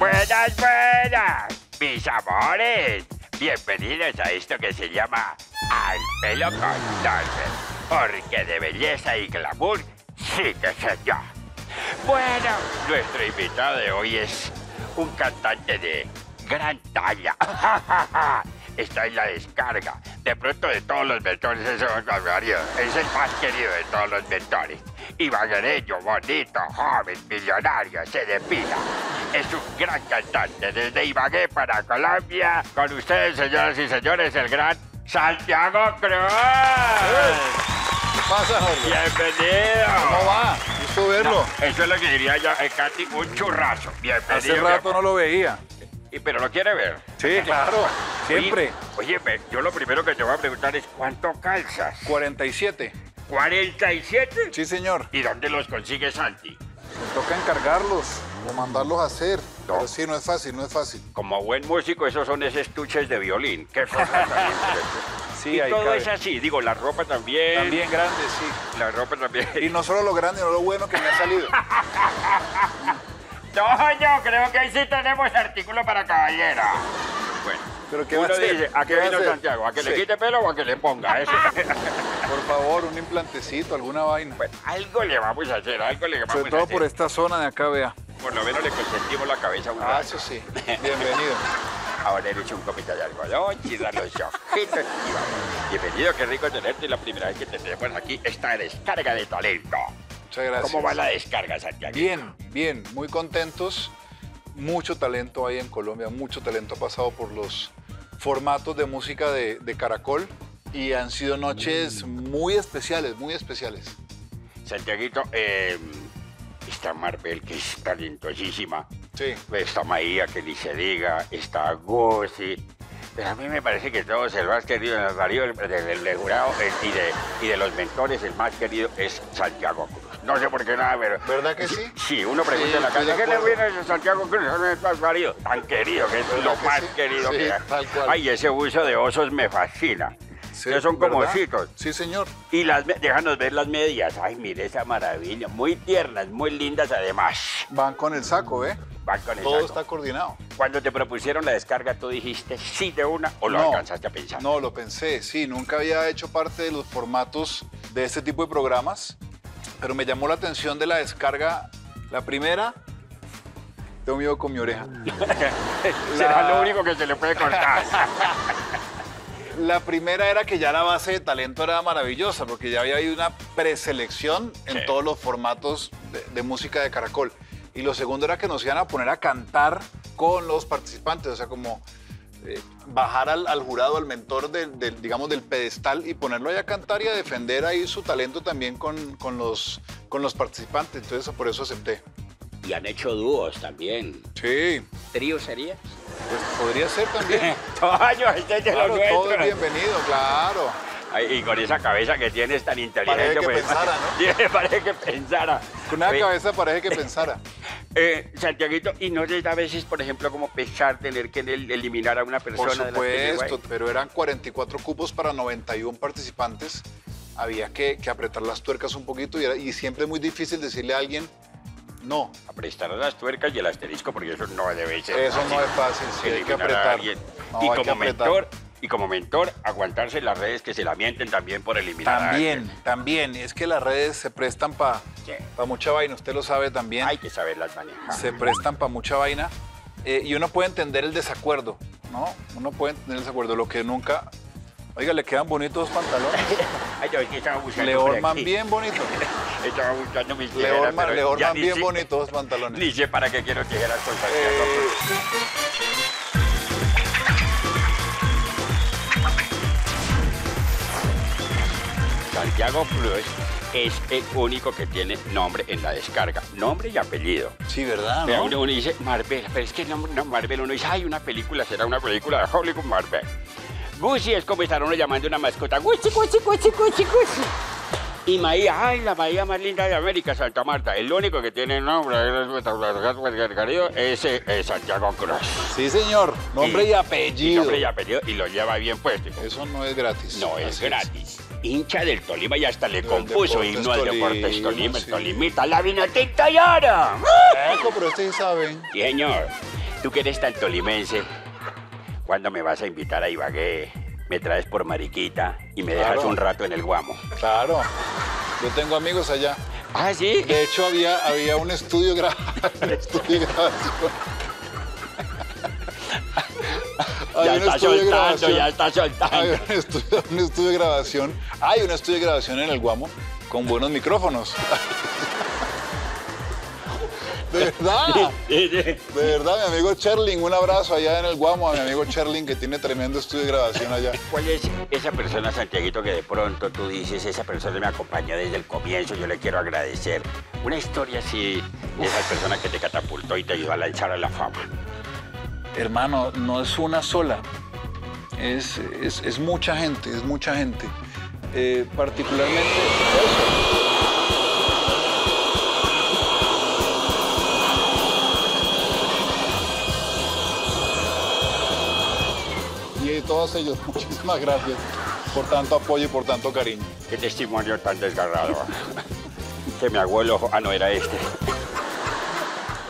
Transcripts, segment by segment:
Buenas, buenas, mis amores. Bienvenidos a esto que se llama Al pelo con Dolphin. Porque de belleza y glamour sí que sé yo. Bueno, nuestro invitado de hoy es un cantante de gran talla. Está en la descarga. De pronto de todos los mentores ese vocabulario es el más querido de todos los mentores. Ibaguereño, bonito, joven, millonario, se depila. Es un gran cantante desde Ibagué para Colombia. Con ustedes, señoras y señores, el gran Santiago Cruz. ¿Qué pasa, Jorge? Bienvenido. ¿Cómo va? Gusto verlo. No, eso es lo que diría yo, eh, Katy, un churrazo. Bienvenido. Hace rato no lo veía. Y, pero lo quiere ver. Sí, claro. Siempre. Oye, oye, yo lo primero que te voy a preguntar es ¿cuánto calzas? 47. ¿47? Sí, señor. ¿Y dónde los consigue Santi? Me toca encargarlos o mandarlos a hacer. No. Pero sí, no es fácil, no es fácil. Como buen músico, esos son esos estuches de violín. Qué cosa. Sí, y ahí todo cabe. es así, digo, la ropa también. También grande, sí. La ropa también. Y no solo lo grande, sino lo bueno que me ha salido. No, yo creo que ahí sí tenemos artículo para caballera. Bueno, ¿Pero qué va a uno hacer? dice, ¿a qué ¿Qué va a vino? Santiago? ¿A que le Sí. quite pelo o a que le ponga? Eso. Por favor, un implantecito, alguna vaina. Bueno, algo le vamos a hacer, algo le vamos Sobre a todo hacer. por esta zona de acá, vea. Por lo menos le consentimos la cabeza a un Ah, eso sí. Bienvenido. Ahora echo un copito de algodón, cierra los ojitos y vamos. Bienvenido, qué rico tenerte. La primera vez que te tenemos aquí esta descarga de talento. Muchas gracias. ¿Cómo va la descarga, Santiago? Bien, bien, muy contentos. Mucho talento hay en Colombia, mucho talento ha pasado por los formatos de música de, de Caracol y han sido noches muy especiales, muy especiales. Santiaguito, eh, está Marvel, que es talentosísima. Sí. Está Maía, que ni se diga. Está Guzzi. Pero a mí me parece que todos el más querido en el del, del- jurado y, de, y de los mentores, el más querido es Santiago Cruz. No sé por qué nada, pero... ¿Verdad que sí? Sí, uno pregunta Sí, en la casa, de ¿qué le viene a Santiago Cruz? Es el más querido, tan querido, que es ¿Verdad lo que más sí? querido Sí, que hay. Ay, ese uso de osos me fascina. Sí, que son como ositos. Sí, señor. Y las, déjanos ver las medias. Ay, mire esa maravilla. Muy tiernas, muy lindas además. Van con el saco, ¿eh? Van con el Todo saco. está coordinado. Cuando te propusieron la descarga, ¿tú dijiste sí de una o lo No. alcanzaste a pensar? No, lo pensé, sí, nunca había hecho parte de los formatos de este tipo de programas, pero me llamó la atención de la descarga. La primera, tengo miedo con mi oreja. Será La- lo único que se le puede cortar. La primera era que ya la base de talento era maravillosa, porque ya había habido una preselección en Sí. todos los formatos de, de música de Caracol. Y lo segundo era que nos iban a poner a cantar con los participantes, o sea, como eh, bajar al, al jurado, al mentor del, del, digamos, del pedestal y ponerlo ahí a cantar y a defender ahí su talento también con, con los, con los participantes. Entonces, por eso acepté. y han hecho dúos también. Sí, ¿Trío sería? Pues podría ser también. Este es Claro, todo es bienvenido, claro. Ay, y con esa cabeza que tienes tan inteligente. Parece que pues, pensara, ¿no? Parece que pensara. Con una cabeza parece que pensara. Eh, Santiaguito, ¿y no les da a veces, por ejemplo, como pensar tener que el- eliminar a una persona Por de supuesto, pero eran 44 cupos para 91 participantes. Había que, que apretar las tuercas un poquito y, era- y siempre es muy difícil decirle a alguien no. A prestar las tuercas y el asterisco, porque eso no debe ser. Eso no es fácil, sí, hay que apretar. No, y, hay que como apretar. mentor, y como mentor, aguantarse las redes que se la mienten también por eliminar También, también. Es que las redes se prestan para Sí. mucha vaina, usted lo sabe también. Hay que saberlas manejar. Se prestan para mucha vaina. Eh, y uno puede entender el desacuerdo, ¿no? Uno puede entender el desacuerdo. Lo que nunca... Oiga, le quedan bonitos los pantalones. Ay, yo es que estaba buscando Le orman bien bonito. Estaba buscando mis Le tijeras, orman, pero le ya orman ni bien sé- bonitos los pantalones. Ni sé para qué quiero tijeras con Santiago Eh. Santiago Cruz es el único que tiene nombre en la descarga. Nombre y apellido. sí, ¿verdad? Pero no? uno, uno dice Marvel, pero es que no, no, Marvel, uno dice, ay, una película, será una película de Hollywood Marvel. Gucci es como estar uno llamando una mascota. Gucci, Gucci, Gucci, Gucci, Gucci. Y Maía, ay, la Maía más linda de América, Santa Marta. El único que tiene nombre es, eh, es Santiago Cruz. Sí, señor. Nombre y, Y apellido. nombre y apellido, y lo lleva bien puesto. Eso no es gratis. No es Así gratis. Hincha del Tolima y hasta le compuso himno al Deportes Tolima, el sí. Tolimita, la vinotita y. Eco, pero ustedes saben. Señor. Tú que eres tan tolimense, ¿cuándo me vas a invitar a Ibagué? Me traes por Mariquita y me dejas Claro. un rato en el Guamo. Claro. Yo tengo amigos allá. Ah, sí. De hecho, había, había un estudio, un grabación. Ya está soltando, ya está Hay soltando. un estudio, un estudio de grabación. Hay un estudio de grabación en el Guamo con buenos micrófonos. De verdad. De verdad, mi amigo Cherling, un abrazo allá en el Guamo a mi amigo Cherling que tiene tremendo estudio de grabación allá. ¿Cuál es esa persona, Santiaguito, que de pronto tú dices, esa persona me acompañó desde el comienzo, yo le quiero agradecer? Una historia así de esa persona que te catapultó y te ayudó a lanzar a la fama. Hermano, no es una sola. Es, es- es mucha gente, es mucha gente. Eh, particularmente todos ellos, muchísimas gracias por tanto apoyo y por tanto cariño. Qué testimonio tan desgarrador. que mi abuelo, ah, no era este.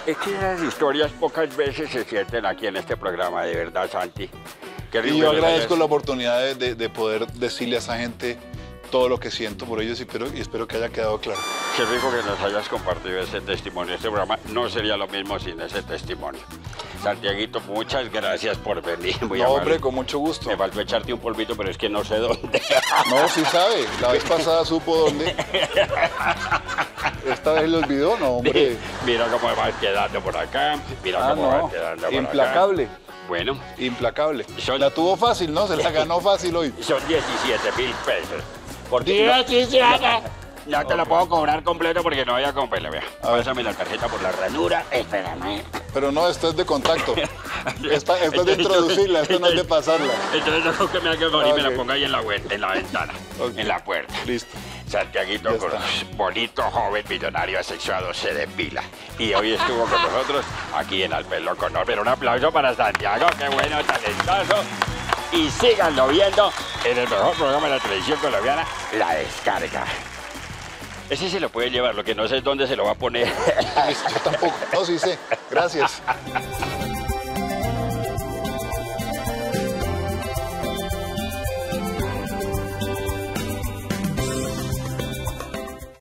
Es que esas historias pocas veces se sienten aquí en este programa, de verdad, Santi. Qué Y yo agradezco la oportunidad de, de- de poder decirle a esa gente todo lo que siento por ellos y espero, y espero que haya quedado claro. Qué rico que nos hayas compartido ese testimonio. Este programa no sería lo mismo sin ese testimonio. Santiaguito, muchas gracias por venir. Muy No, amable. hombre, con mucho gusto. Me faltó echarte un polvito, pero es que no sé dónde. No, sí sabe. La vez pasada supo dónde. Esta vez lo olvidó, no, hombre. Mira cómo vas quedando por acá. Mira Ah, cómo no. vas quedando por Implacable. acá. Bueno, Implacable. Son- La tuvo fácil, ¿no? Se la ganó fácil hoy. son 17 mil pesos. Porque no, no te lo puedo cobrar completo porque no voy a comprarlo. Vea. A ver. Pásame la tarjeta por la ranura. Espérame. Pero no, esto es de contacto. Esta, esta es de introducirla, esto no es de pasarla. Entonces no que me haga favor y me la ponga ahí en la, vuelta, en la ventana, en la puerta. Listo. Santiaguito con bonito joven millonario asexuado se depila. Y hoy estuvo con nosotros aquí en Al Pelo con Honor. Pero un aplauso para Santiago, qué bueno, talentoso. Y síganlo viendo en el mejor programa de la televisión colombiana, La Descarga. Ese se lo puede llevar, lo que no sé es dónde se lo va a poner. Yo tampoco. No, sí sé. Gracias.